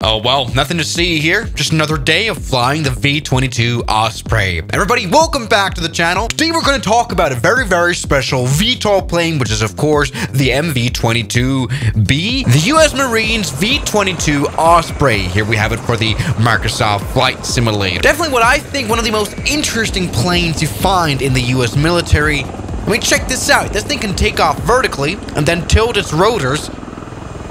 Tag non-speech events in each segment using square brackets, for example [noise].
Oh, well, nothing to see here. Just another day of flying the V-22 Osprey. Everybody, welcome back to the channel. Today we're going to talk about a very, very special VTOL plane, which is, of course, the MV-22B, the U.S. Marines V-22 Osprey. Here we have it for the Microsoft Flight Simulator. Definitely what I think one of the most interesting planes you find in the U.S. military. I mean, check this out. This thing can take off vertically and then tilt its rotors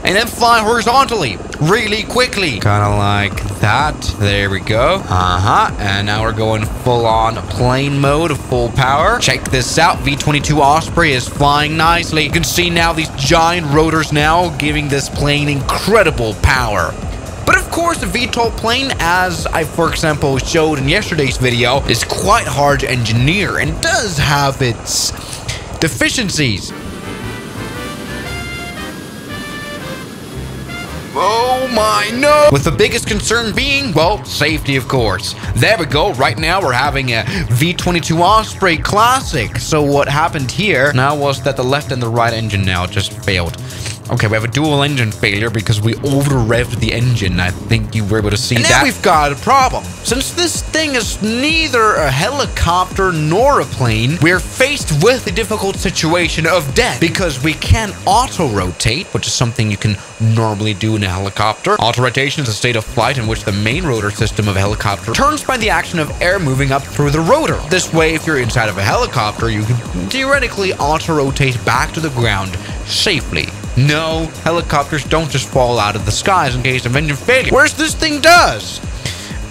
and then fly horizontally really quickly. Kind of like that. There we go. Uh-huh. And now we're going full on plane mode, full power. Check this out. V-22 Osprey is flying nicely. You can see now these giant rotors now giving this plane incredible power. But of course, the VTOL plane, as I, for example, showed in yesterday's video, is quite hard to engineer and does have its deficiencies. My no! With the biggest concern being, well, safety of course. There we go. Right now we're having a V22 Osprey Classic. So what happened here now was that the left and the right engine now just failed. Okay, we have a dual engine failure because we over revved the engine. I think you were able to see and that. now we've got a problem. Since this thing is neither a helicopter nor a plane, we're faced with the difficult situation of death because we can auto-rotate, which is something you can normally do in a helicopter. Auto-rotation is a state of flight in which the main rotor system of a helicopter turns by the action of air moving up through the rotor. This way, if you're inside of a helicopter, you can theoretically auto-rotate back to the ground safely. No, helicopters don't just fall out of the skies in case of engine failure. Whereas this thing does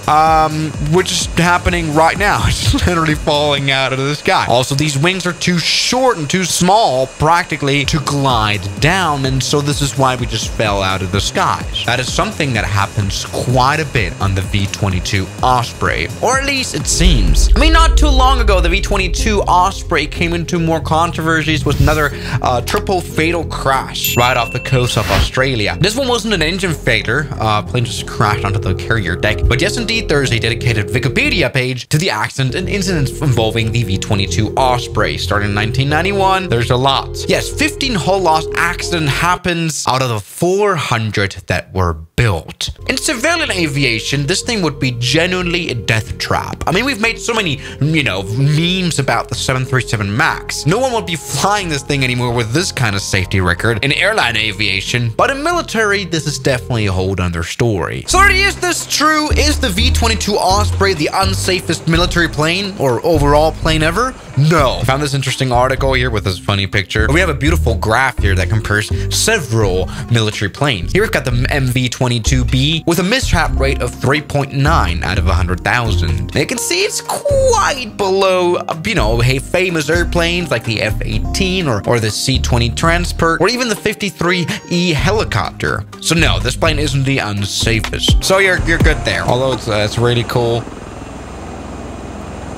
um, which is happening right now. [laughs] It's literally falling out of the sky. Also, these wings are too short and too small, practically, to glide down, and so this is why we just fell out of the skies. That is something that happens quite a bit on the V-22 Osprey, or at least it seems. I mean, not too long ago, the V-22 Osprey came into more controversies with another uh, triple fatal crash right off the coast of Australia. This one wasn't an engine failure. Uh, plane just crashed onto the carrier deck, but yes, indeed, there's a dedicated Wikipedia page to the accident and incidents involving the V-22 Osprey. Starting in 1991, there's a lot. Yes, 15 hull loss accident happens out of the 400 that were built. In civilian aviation, this thing would be genuinely a death trap. I mean, we've made so many, you know, memes about the 737 MAX. No one would be flying this thing anymore with this kind of safety record in airline aviation, but in military, this is definitely a whole other story. So is this true? Is the V-22 Osprey the unsafest military plane or overall plane ever? No. I found this interesting article here with this funny picture. We have a beautiful graph here that compares several military planes. Here we've got the MV-22B with a mishap rate of 3.9 out of 100,000. You can see it's quite below, you know, hey, famous airplanes like the F-18 or, or the C-20 Transport or even the 53E helicopter. So no, this plane isn't the unsafest. So you're, you're good there. Although it's, uh, it's really cool.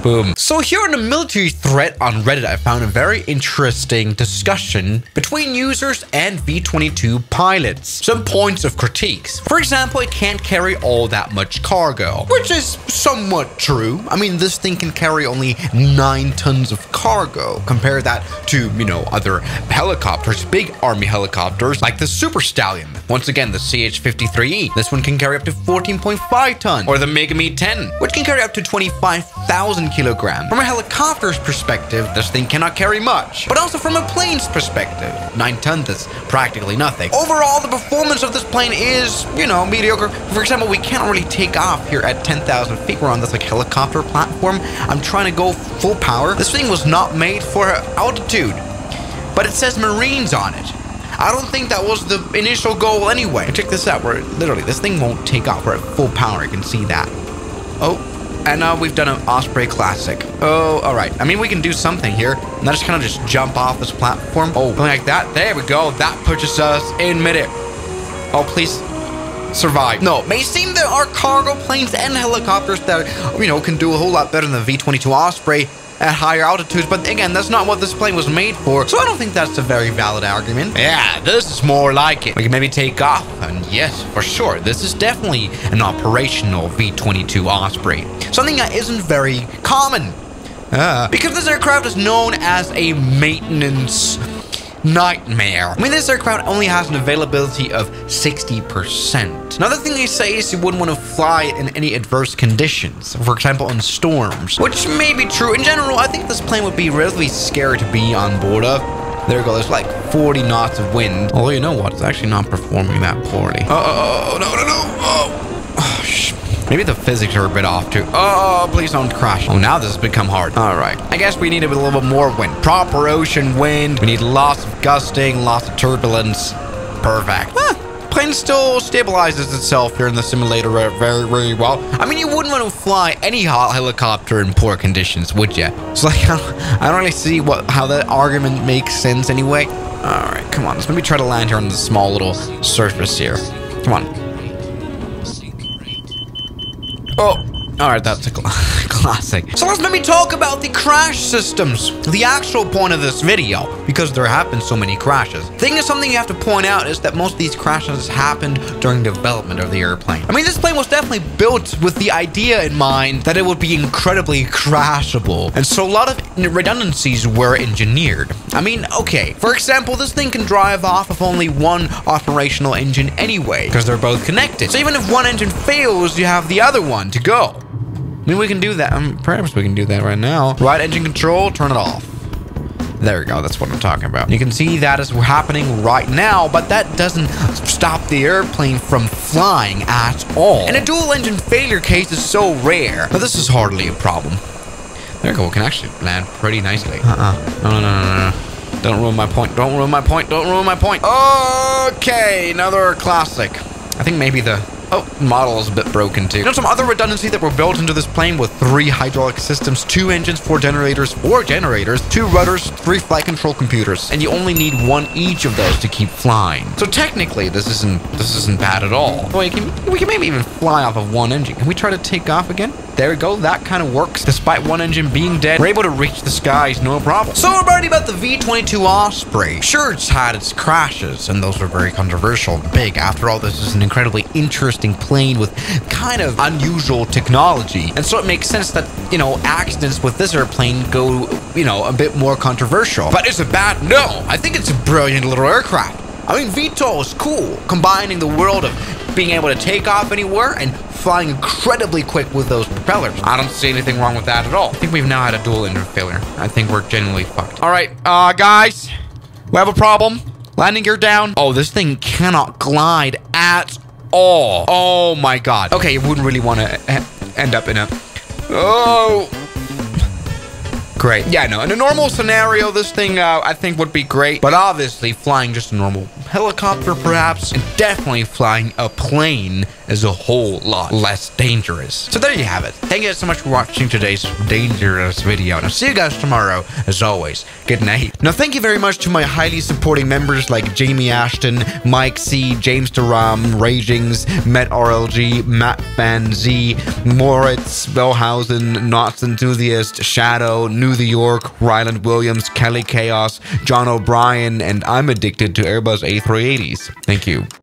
Boom. So here on the military thread on Reddit, I found a very interesting discussion between users and V-22 pilots. Some points of critiques. For example, it can't carry all that much cargo, which is somewhat true. I mean, this thing can carry only 9 tons of cargo. Compare that to, you know, other helicopters, big army helicopters, like the Super Stallion. Once again, the CH-53E. This one can carry up to 14.5 tons. Or the Megame 10, which can carry up to 25,000 kilogram. From a helicopter's perspective, this thing cannot carry much, but also from a plane's perspective, 9 tons is practically nothing. Overall, the performance of this plane is, you know, mediocre. For example, we can't really take off here at 10,000 feet. We're on this like helicopter platform. I'm trying to go full power. This thing was not made for altitude, but it says Marines on it. I don't think that was the initial goal anyway. Check this out. Where literally this thing won't take off. We're at full power. You can see that. Oh, and now we've done an Osprey Classic. Oh, all right. I mean, we can do something here. And just kind of just jump off this platform. Oh, like that. There we go. That pushes us in midair. Oh, please survive. No, may seem there are cargo planes and helicopters that, you know, can do a whole lot better than the V-22 Osprey at higher altitudes, but again, that's not what this plane was made for, so I don't think that's a very valid argument. Yeah, this is more like it. We can maybe take off, and yes, for sure, this is definitely an operational V-22 Osprey. Something that isn't very common. Uh, because this aircraft is known as a maintenance nightmare. I mean, this aircraft only has an availability of 60%. Another thing they say is you wouldn't want to fly in any adverse conditions, for example, in storms, which may be true. In general, I think this plane would be relatively scary to be on board of. There we go. There's like 40 knots of wind. Although, you know what? It's actually not performing that poorly. Oh, oh, no, no, no. Oh, Maybe the physics are a bit off too. Oh, please don't crash. Oh, now this has become hard. All right. I guess we need a little bit more wind. Proper ocean wind. We need lots of gusting, lots of turbulence. Perfect. Huh plane still stabilizes itself here in the simulator very, very well. I mean, you wouldn't want to fly any hot helicopter in poor conditions, would you? It's like, [laughs] I don't really see what how that argument makes sense anyway. All right, come on. Let's maybe try to land here on the small little surface here. Come on. Oh, all right, that's a cl [laughs] classic. So let's maybe talk about the crash systems, the actual point of this video, because there have been so many crashes. Thing is, something you have to point out is that most of these crashes happened during development of the airplane. I mean, this plane was definitely built with the idea in mind that it would be incredibly crashable, and so a lot of redundancies were engineered. I mean, okay, for example, this thing can drive off of only one operational engine anyway, because they're both connected. So even if one engine fails, you have the other one to go. I mean, we can do that. Um, perhaps we can do that right now. Right engine control, turn it off. There we go. That's what I'm talking about. You can see that is happening right now, but that doesn't stop the airplane from flying at all. And a dual engine failure case is so rare. But this is hardly a problem. There we go. We can actually land pretty nicely. Uh-uh. No, no, no, no, no. Don't ruin my point. Don't ruin my point. Don't ruin my point. Okay, another classic. I think maybe the Oh, model is a bit broken too. You know some other redundancy that were built into this plane with three hydraulic systems, two engines, four generators, four generators, two rudders, three flight control computers, and you only need one each of those to keep flying. So technically, this isn't this isn't bad at all. Wait, can, we can maybe even fly off of one engine. Can we try to take off again? There we go. That kind of works. Despite one engine being dead, we're able to reach the skies, no problem. So we're already about the V-22 Osprey. Sure, it's had its crashes, and those were very controversial and big. After all, this is an incredibly interesting plane with kind of unusual technology. And so it makes sense that, you know, accidents with this airplane go, you know, a bit more controversial. But is it bad? No. I think it's a brilliant little aircraft. I mean, VTOL is cool, combining the world of being able to take off anywhere and flying incredibly quick with those propellers. I don't see anything wrong with that at all. I think we've now had a dual engine failure. I think we're genuinely fucked. All right, uh, guys, we have a problem. Landing gear down. Oh, this thing cannot glide at all. Oh my god. Okay, you wouldn't really want to end up in a... Oh, great. Yeah, no, in a normal scenario, this thing, uh, I think would be great. But obviously, flying just a normal helicopter, perhaps, and definitely flying a plane is a whole lot less dangerous. So there you have it. Thank you guys so much for watching today's dangerous video. And I'll see you guys tomorrow. As always, good night. Now, thank you very much to my highly supporting members like Jamie Ashton, Mike C, James Duram, Ragings, Met RLG, Matt Van Z, Moritz, Bellhausen, Knots Enthusiast, Shadow, New York, Ryland Williams, Kelly Chaos, John O'Brien, and I'm addicted to Airbus A380s. Thank you.